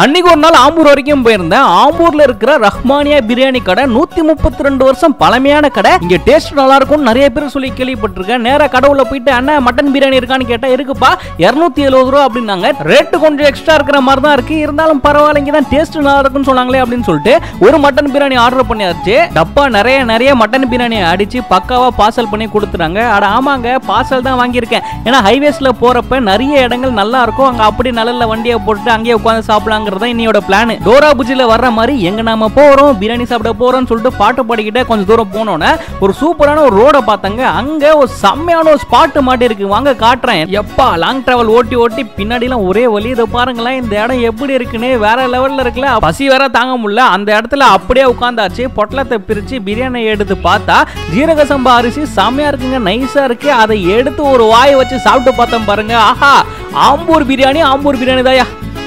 அன்னைக்கு ஒரு நாள் ஆம்பூர் வரைக்கும் போயிருந்தேன். ஆம்பூர்ல இருக்கிற ரஹ்மானியா பிரியாணி கடை நூத்தி முப்பத்தி ரெண்டு வருஷம் பழமையான கடை. இங்க டேஸ்ட் நல்லா இருக்கும் நிறைய பேர் சொல்லி கேள்விப்பட்டிருக்கேன். நேர கடவுள போயிட்டு அண்ணா மட்டன் பிரியாணி இருக்கான்னு கேட்டா இருக்குப்பா இருநூத்தி எழுபது ரூபா அப்படின்னாங்க. ரேட்டு கொஞ்சம் எக்ஸ்ட்ரா இருக்கிற மாதிரி தான் இருக்கு. இருந்தாலும் பரவாயில்ல இங்க தான் டேஸ்ட் நல்லா இருக்குன்னு சொன்னாங்களே அப்படின்னு சொல்லிட்டு ஒரு மட்டன் பிரியாணி ஆர்டர் பண்ணியாச்சு. டப்பா நிறைய நிறைய மட்டன் பிரியாணி அடிச்சு பக்காவா பார்சல் பண்ணி கொடுத்துறாங்க அட ஆமாங்க பார்சல் தான் வாங்கியிருக்கேன். ஏன்னா ஹைவேஸ்ல போறப்ப நிறைய இடங்கள் நல்லா இருக்கும். அங்க அப்படி நல்ல வண்டியை போட்டு அங்கேயே உட்காந்து சாப்பிடலாம். சாப்பிடலாங்கிறது தான் இன்னையோட பிளான் டோரா புஜில வர்ற மாதிரி எங்க நாம போறோம் பிரியாணி சாப்பிட போறோம்னு சொல்லிட்டு பாட்டு பாடிக்கிட்டே கொஞ்சம் தூரம் போனோன்னே ஒரு சூப்பரான ஒரு ரோட பார்த்தாங்க. அங்க ஒரு செம்மையான ஒரு ஸ்பாட் மாட்டி இருக்கு. வாங்க காட்டுறேன். எப்பா லாங் டிராவல் ஓட்டி ஓட்டி பின்னாடிலாம் ஒரே வழி. இதை பாருங்களேன் இந்த இடம் எப்படி இருக்குன்னு. வேற லெவல்ல இருக்குல்ல பசி வேற தாங்க முடியல. அந்த இடத்துல அப்படியே உட்காந்தாச்சு. பொட்டலத்தை பிரிச்சு பிரியாணி எடுத்து பார்த்தா ஜீரக சம்பா அரிசி செம்மையா இருக்குங்க. நைஸா இருக்கு. அதை எடுத்து ஒரு வாய் வச்சு சாப்பிட்டு பார்த்தோம் பாருங்க. ஆஹா ஆம்பூர் பிரியாணி ஆம்பூர் பிரியாணி தாயா.